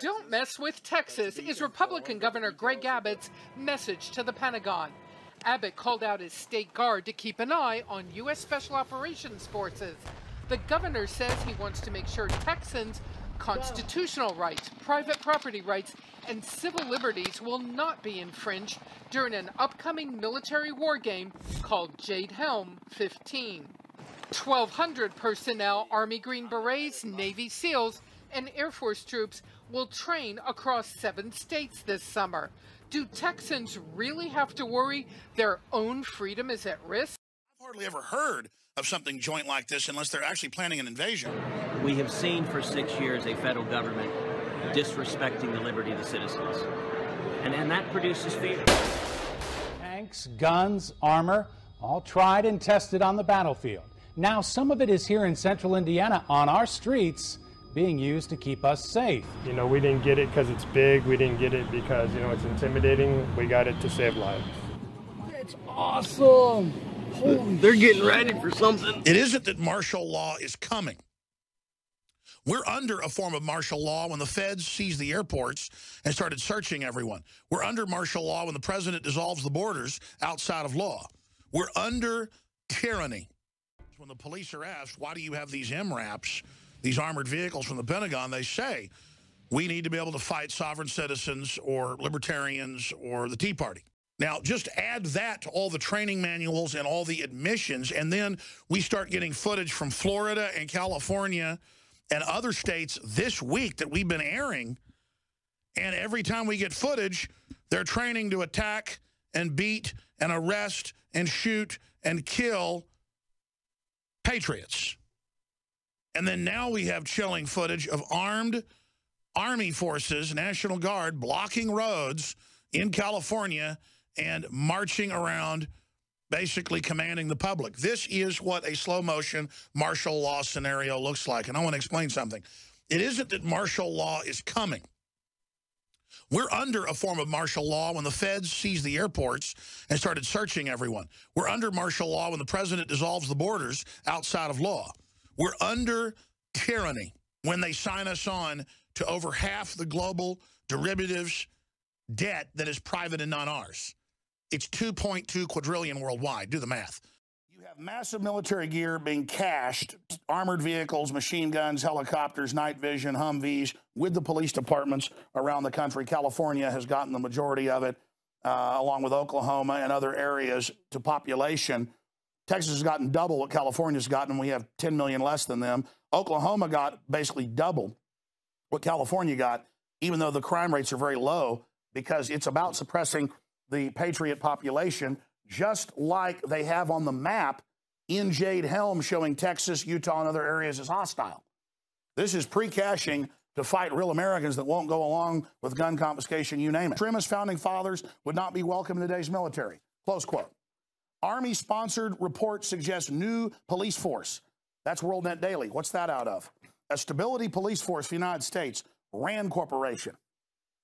Don't mess with Texas is Republican Governor Greg Abbott's message to the Pentagon. Abbott called out his state guard to keep an eye on U.S. Special Operations Forces. The governor says he wants to make sure Texans' constitutional rights, private property rights, and civil liberties will not be infringed during an upcoming military war game called Jade Helm 15. 1,200 personnel, Army Green Berets, Navy SEALs, and Air Force troops will train across seven states this summer. Do Texans really have to worry their own freedom is at risk? I've hardly ever heard of something joint like this unless they're actually planning an invasion. We have seen for six years a federal government disrespecting the liberty of the citizens. And, and that produces fear. Tanks, guns, armor, all tried and tested on the battlefield. Now, some of it is here in central Indiana on our streets being used to keep us safe. You know, we didn't get it because it's big. We didn't get it because, you know, it's intimidating. We got it to save lives. It's awesome. They're getting ready for something. It isn't that martial law is coming. We're under a form of martial law when the feds seized the airports and started searching everyone. We're under martial law when the president dissolves the borders outside of law. We're under tyranny. When the police are asked, why do you have these MRAPs, these armored vehicles from the Pentagon, they say, we need to be able to fight sovereign citizens or libertarians or the Tea Party. Now, just add that to all the training manuals and all the admissions, and then we start getting footage from Florida and California and other states this week that we've been airing. And every time we get footage, they're training to attack and beat and arrest and shoot and kill patriots. And then now we have chilling footage of armed Army forces, National Guard, blocking roads in California and marching around basically commanding the public. This is what a slow motion martial law scenario looks like. And I want to explain something. It isn't that martial law is coming. We're under a form of martial law when the feds seized the airports and started searching everyone. We're under martial law when the president dissolves the borders outside of law. We're under tyranny when they sign us on to over half the global derivatives debt that is private and not ours. It's 2.2 quadrillion worldwide. Do the math. You have massive military gear being cached, armored vehicles, machine guns, helicopters, night vision, Humvees, with the police departments around the country. California has gotten the majority of it, uh, along with Oklahoma and other areas to population. Texas has gotten double what California's gotten. We have 10 million less than them. Oklahoma got basically double what California got, even though the crime rates are very low because it's about suppressing the patriot population, just like they have on the map in Jade Helm showing Texas, Utah, and other areas as hostile. This is pre-caching to fight real Americans that won't go along with gun confiscation, you name it. Extremist founding fathers would not be welcome in today's military. Close quote. Army-sponsored report suggests new police force. That's WorldNet Daily. What's that out of? A stability police force for the United States, RAND Corporation.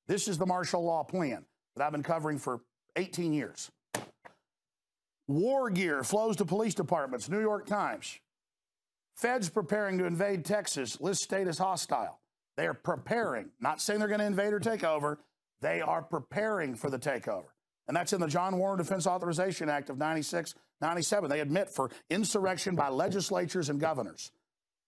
This is the martial law plan that I've been covering for 18 years. War gear flows to police departments, New York Times. Feds preparing to invade Texas, list state as hostile. They are preparing, not saying they're going to invade or take over. They are preparing for the takeover. And that's in the John Warner Defense Authorization Act of 96, 97. They admit for insurrection by legislatures and governors.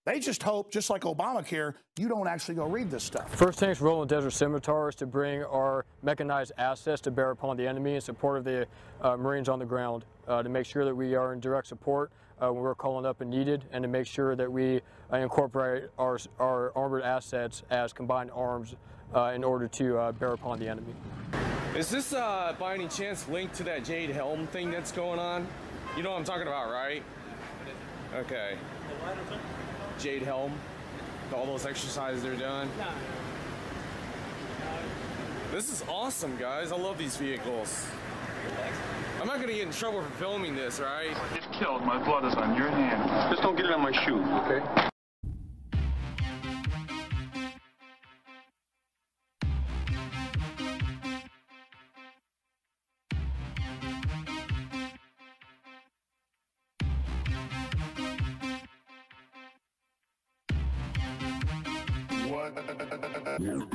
They just hope, just like Obamacare, you don't actually go read this stuff. First Tank's role in Desert Scimitars to bring our mechanized assets to bear upon the enemy in support of the uh, Marines on the ground, uh, to make sure that we are in direct support uh, when we're calling up and needed, and to make sure that we uh, incorporate our, our armored assets as combined arms uh, in order to uh, bear upon the enemy. Is this by any chance linked to that Jade Helm thing that's going on? You know what I'm talking about, right? Okay. Jade Helm, all those exercises they're doing. This is awesome, guys. I love these vehicles. I'm not gonna get in trouble for filming this, right? Get killed. My blood is on your hands. Just don't get it on my shoe, okay? Wow.